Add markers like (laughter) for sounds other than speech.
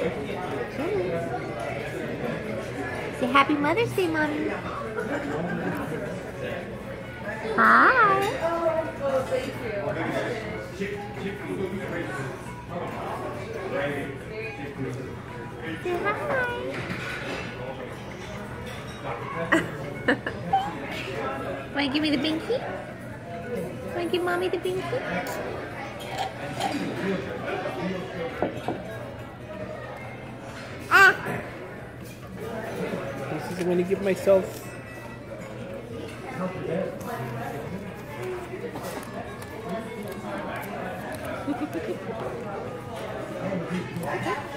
Say Happy Mother's Day, Mommy. Hi. Say hi. (laughs) Want to give me the binky? Want to give mommy the binky? This is when I give myself. (laughs)